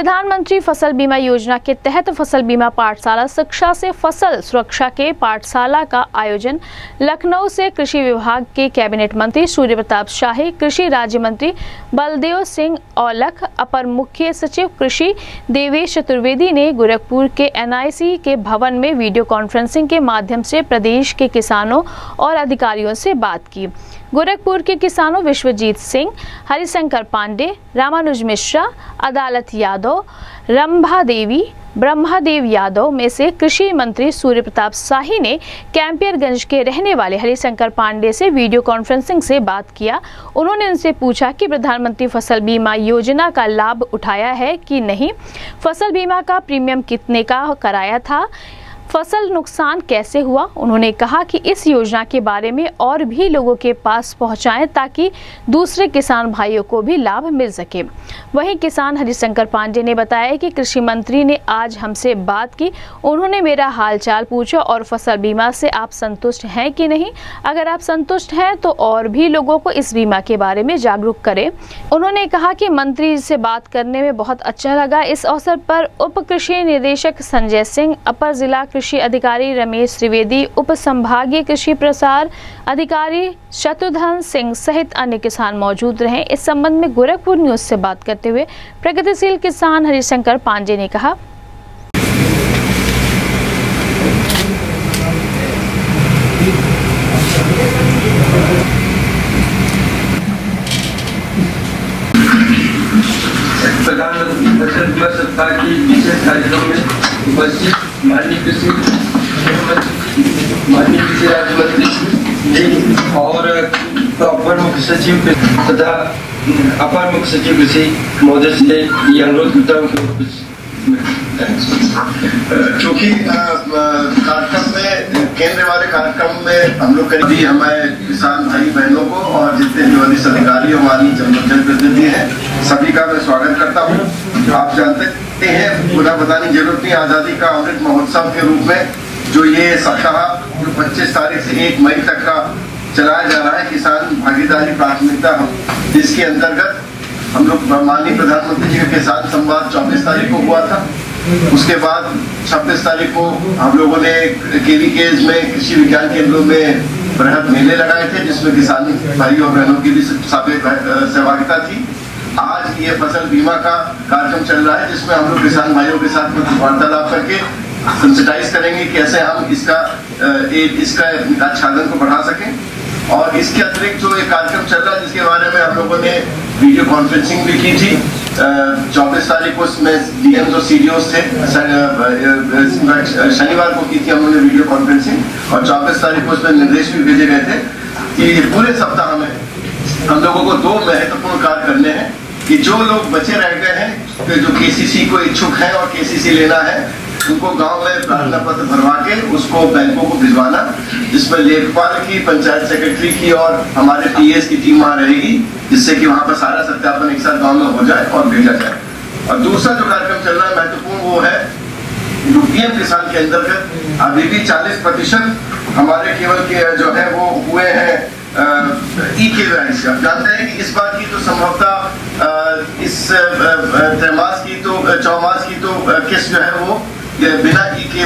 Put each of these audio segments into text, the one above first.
प्रधानमंत्री फ़सल बीमा योजना के तहत फ़सल बीमा पाठशाला शिक्षा से फ़सल सुरक्षा के पाठशाला का आयोजन लखनऊ से कृषि विभाग के कैबिनेट मंत्री सूर्य प्रताप शाही, कृषि राज्य मंत्री बलदेव सिंह औलख, अपर मुख्य सचिव कृषि देवेश चतुर्वेदी ने गोरखपुर के एनआईसी के भवन में वीडियो कॉन्फ्रेंसिंग के माध्यम से प्रदेश के किसानों और अधिकारियों से बात की। गोरखपुर के किसानों विश्वजीत सिंह, हरिशंकर पांडे, रामानुज मिश्रा, अदालत यादव, रंभा देवी, ब्रह्मादेव यादव में से कृषि मंत्री सूर्य प्रताप शाही ने कैंपियरगंज के रहने वाले हरिशंकर पांडे से वीडियो कॉन्फ्रेंसिंग से बात किया। उन्होंने उनसे पूछा कि प्रधानमंत्री फ़सल बीमा योजना का लाभ उठाया है कि नहीं? फ़सल बीमा का प्रीमियम कितने का कराया था? फ़सल नुकसान कैसे हुआ? उन्होंने कहा कि इस योजना के बारे में और भी लोगों के पास पहुंचाएँ ताकि दूसरे किसान भाइयों को भी लाभ मिल सके। वहीं किसान हरिशंकर पांडे ने बताया कि कृषि मंत्री ने आज हमसे बात की। उन्होंने मेरा हालचाल पूछा और फ़सल बीमा से आप संतुष्ट हैं कि नहीं? अगर आप संतुष्ट हैं तो और भी लोगों को इस बीमा के बारे में जागरूक करें। उन्होंने कहा कि मंत्री से बात करने में बहुत अच्छा लगा। इस अवसर पर उप कृषि निदेशक संजय सिंह, अपर जिला कृषि अधिकारी रमेश त्रिवेदी उप संभागीय कृषि प्रसार अधिकारी शत्रुघ्न सिंह सहित अन्य किसान मौजूद रहे। इस संबंध में गोरखपुर न्यूज़ से बात करते हुए प्रगतिशील किसान हरिशंकर पांडे ने कहा। प्रधानमंत्री फ़सल बीमा सप्ताह की विशेष कार्यक्रम में उपस्थित और अपर मुख्य सचिव तथा अपर मुख्य सचिव कृषि महोदय से ये अनुरोध करता हूँ क्योंकि कार्यक्रम में, केंद्र वाले कार्यक्रम में हम लोग करीबी हमारे किसान भाई बहनों को और जितने वरिष्ठ अधिकारी जन- जनप्रतिनिधि हैं, सभी का मैं स्वागत करता हूँ। आप जानते हैं पूरा बताने की ज़रूरत नहीं, आज़ादी का अमृत महोत्सव के रूप में जो ये सप्ताह, जो 25 तारीख से एक मई तक का चलाया जा रहा है, किसान भागीदारी प्राथमिकता इसके अंतर्गत हम लोग माननीय प्रधानमंत्री जी का किसान संवाद 24 तारीख को हुआ था। उसके बाद 26 तारीख को हम लोगों ने केवी केज में, कृषि विज्ञान केंद्रों में बृहद मेले लगाए थे, जिसमें किसान भाई और बहनों की भी सहभागिता थी। आज ये फ़सल बीमा का कार्यक्रम चल रहा है, जिसमें हम लोग किसान भाइयों के साथ वार्तालाप करके सेंसिटाइज करेंगे कैसे हम इसका एक इसका आच्छादन को बढ़ा सकें। और इसके अतिरिक्त जो एक कार्यक्रम चल रहा है, जिसके बारे में हम लोगों ने वीडियो कॉन्फ्रेंसिंग भी की थी चौबीस तारीख को इसमें डीएम जो सीडीओ थे शनिवार को की थी हम लोगों ने वीडियो कॉन्फ्रेंसिंग और चौबीस तारीख को इसमें निर्देश भी भेजे गए थे कि पूरे सप्ताह में हम लोगों को दो महत्वपूर्ण कार्य करने हैं कि जो लोग बचे रह गए हैं कि जो केसीसी को इच्छुक हैं और केसीसी लेना है, उनको गाँव में प्रार्थना पत्र भरवा के उसको बैंकों को भिजवाना, जिसमें लेखपाल की, पंचायत सेक्रेटरी की और हमारे टीएस की टीम वहाँ रहेगी, जिससे कि वहाँ पर सारा सत्यापन एक साथ गाँव में हो जाए और भेजा जाए। और दूसरा जो कार्यक्रम चल रहा है, महत्वपूर्ण वो है यूपीएम किसान के अंतर्गत अभी भी 40 प्रतिशत हमारे केवल के जो है वो हुए हैं जानते हैं कि इस बात की तो संभवतः इस अ, की तो चौमास की तो किस्त जो है वो बिना ई के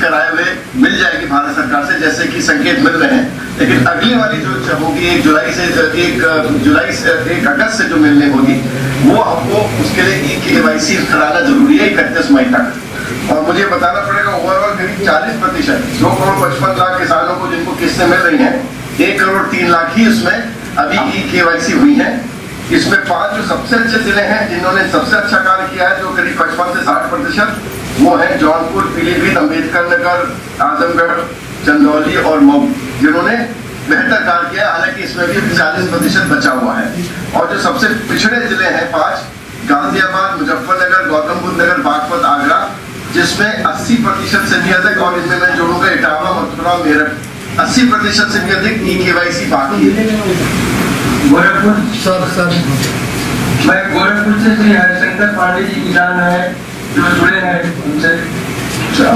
कराए हुए मिल जाएगी भारत सरकार से जैसे कि संकेत मिल रहे हैं। लेकिन अगली वाली जो होगी एक जुलाई से एक जुलाई से एक अगस्त से जो मिलने होगी वो हमको उसके लिए ई के कराना ज़रूरी है इकतीस मई तक। और मुझे बताना पड़ेगा ओवरऑल करीब 40 प्रतिशत दो करोड़ पचपन लाख किसानों को जिनको किस्तें मिल रही हैं एक करोड़ तीन लाख ही उसमें अभी ई के हुई है। इसमें पाँच जो सबसे अच्छे ज़िले हैं जिन्होंने सबसे अच्छा कार्य किया है जो करीब पचपन से साठ प्रतिशत वो है जौनपुर पीलीभीत अंबेडकर नगर आजमगढ़ चंदौली और मऊ जिन्होंने बेहतर कार्य किया हालाँकि इसमें भी चालीस प्रतिशत बचा हुआ है। और जो सबसे पिछड़े ज़िले हैं पाँच गाजियाबाद मुजफ्फरनगर गौतम बुद्ध नगर बागपत आगरा जिसमें 80 प्रतिशत से भी अधिक और इसमें मैं जोड़ूँगा इटावा मथुरा मेरठ 80 प्रतिशत से भी अधिक ई के बाकी है। गोरखपुर? सर सर मैं गोरखपुर से श्री हरिशंकर पांडे जी किसान है जो जुड़े हैं। उनसे सर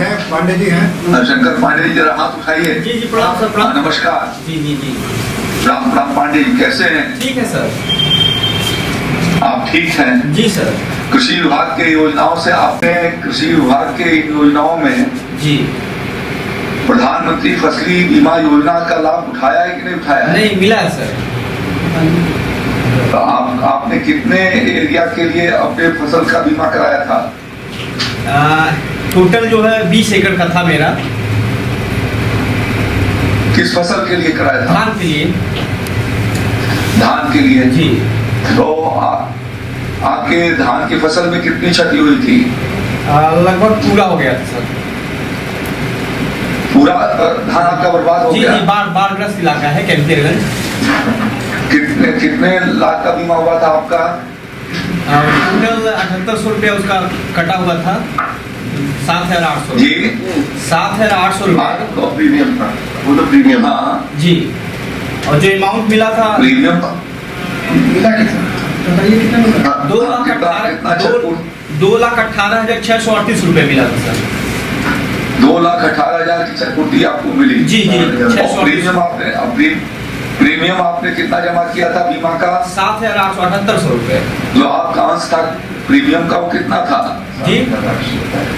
है पांडे जी हैं। शंकर पांडे जी जरा हाथ उठाइए। जी जी प्रणाम सर प्रणाम। नमस्कार। जी जी जी। राम राम पांडे जी कैसे हैं? ठीक है सर। आप आप ठीक हैं? जी सर। कृषि विभाग के योजनाओं से आपने कृषि विभाग के योजनाओं में जी। प्रधानमंत्री फसली बीमा योजना का लाभ उठाया है कि नहीं उठाया? नहीं मिला है सर। तो आप आपने कितने एरिया के लिए अपने फ़सल का बीमा कराया था? आ, टोटल जो है बीस एकड़ का था मेरा। किस फ़सल के लिए कराया था? धान के लिए। धान के लिए? जी। तो आ, आपके धान की फ़सल में कितनी क्षति हुई थी? लगभग पूरा हो गया था सर। पूरा? धान आपका बर्बाद हो जी गया? जी बाढ़ बाढ़ग्रस्त इलाका है कैंपियरगंज कितने कितने लाख का बीमा हुआ था आपका? टोटल अठहत्तर सौ रुपया उसका कटा हुआ था। सात हज़ार आठ सौ। जी। सात हज़ार आठ सौ रुपया। तो प्रीमियम था। वो तो प्रीमियम था हाँ। जी। और जो अमाउंट मिला था प्रीमियम हाँ, दो लाख कितना- अठारह कितना दो, दो लाख अठारह हज़ार छह सौ अड़तीस रूपए मिला था सर। दो लाख अठारह हज़ार की चकुटी आपको मिली? जी जी प्रीमियम आपने प्रीमियम आपने कितना जमा किया था बीमा का? सात हज़ार आठ सौ अठहत्तर सौ रुपये जो आपका अंश था? प्रीमियम का वो कितना था? जी।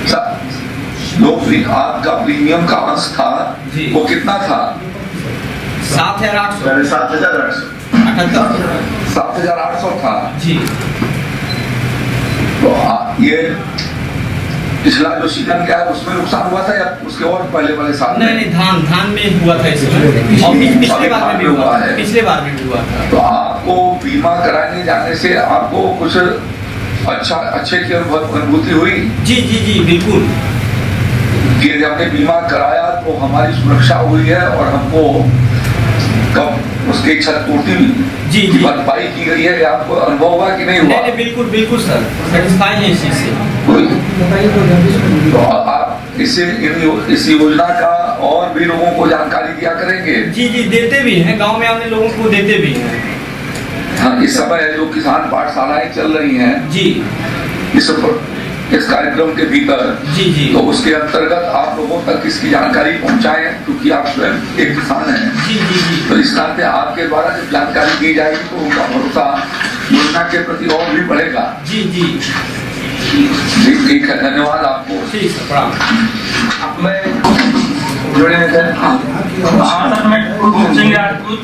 जो आपका प्रीमियम का अंश था? वो कितना था? सात हज़ार आठ सौ। सात हज़ार आठ सौ। अठहत्तर। सात हज़ार आठ सौ था जी। तो आ- ये पिछला जो सीज़न क्या है उसमें नुकसान हुआ था या उसके और पहले वाले साल नहीं नहीं धान धान में हुआ था इसमें। और पिछले बार में भी हुआ है। पिछले बार में हुआ था। तो आपको बीमा कराने जाने से आपको कुछ अच्छा अच्छे की अनुभूति हुई? जी जी जी बिल्कुल। कि यदि हमने बीमा कराया तो हमारी सुरक्षा हुई है और हमको उसकी क्षतिपूर्ति जी, की जी। भरपाई की गई है आपको अनुभव हुआ कि नहीं हुआ? नहीं बिल्कुल बिल्कुल सर। सेटिस्फाई है इस चीज़ से। तो आप इसे इस योजना का और भी लोगों को जानकारी दिया करेंगे? जी जी देते भी हैं। गाँव में आने लोगों को देते भी हैं। हाँ इस समय जो किसान पाठशालाएँ चल रही हैं जी। इस इस कार्यक्रम के भीतर जी जी। तो उसके अंतर्गत आप लोगों तक इसकी जानकारी पहुंचाएँ क्योंकि आप स्वयं एक किसान हैं। जी जी जी। तो इस नाते आपके द्वारा जब जानकारी दी जाएगी तो उनका भरोसा योजना के प्रति और भी बढ़ेगा। जी जी। जी ठीक है धन्यवाद आपको। ठीक सर प्रणाम मैं जुड़े में सिंह राजपूत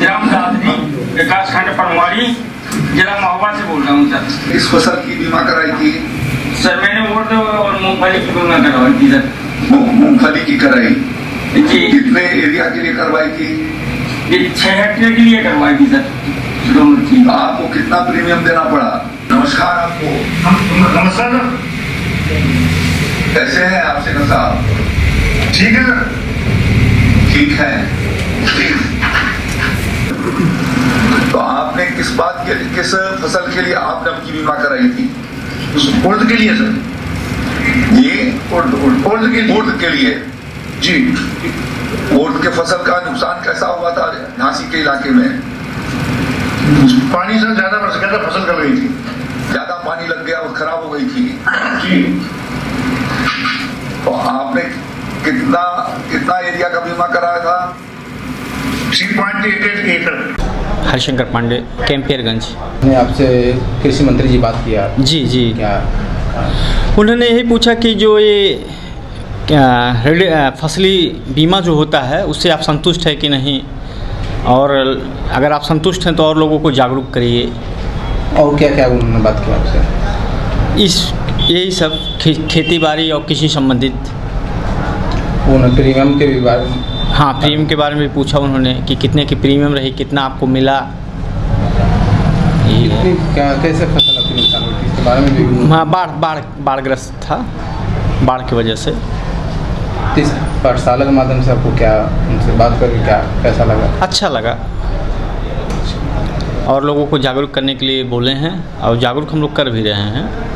ग्राम दादरी विकास खंड पनवाड़ी जिला महोबा से बोल रहा हूँ सर। इस फ़सल की बीमा कराई थी। सर मैंने उर्द और मूंगफली की बीमा करवाई थी सर। मूंगफली की कराई? जी। कितने एरिया के लिए करवाई थी? ये छह हेक्टेयर के लिए करवाई थी सर। तो आपको कितना प्रीमियम देना पड़ा? नमस्कार आपको। नमस्कार कैसे हैं आप सिंह साहब? ठीक है। ठीक है। तो आपने किस बात के किस फ़सल के लिए आपने अपनी बीमा कराई थी? उर्द के लिए सर ये? उर्द के लिए. उर्द के लिए. जी. उर्द के फ़सल का नुकसान कैसा हुआ था झांसी के इलाके में? पानी सर ज़्यादा बरस गया था फ़सल कर रही थी। ज़्यादा पानी लग गया और खराब हो गई थी। जी। तो आपने कितना कितना एरिया का बीमा कराया था? थ्री पॉइंट एट एट एकड़। हरिशंकर पांडे कैंपियरगंज ने आपसे कृषि मंत्री जी बात किया जी जी। क्या? उन्होंने यही पूछा कि जो ये फसली बीमा जो होता है उससे आप संतुष्ट है कि नहीं? और अगर आप संतुष्ट हैं तो और लोगों को जागरूक करिए। और क्या क्या उन्होंने बात किया आपसे? इस यही सब खे, खेती बाड़ी और कृषि संबंधित। उन्होंने प्रीमियम के भी बारे हाँ प्रीमियम के बारे में भी पूछा उन्होंने कि कितने की प्रीमियम रही कितना आपको मिला। क्या कैसे फ़सल आपकी नुकसान हुई इसके बारे में भी हाँ बाढ़ बाढ़ बाढ़ग्रस्त था बाढ़ की वजह से। पाठशाला के माध्यम से आपको क्या उनसे बात करके क्या कैसा लगा? अच्छा लगा। और लोगों को जागरूक करने के लिए बोले हैं और जागरूक हम लोग कर भी रहे हैं।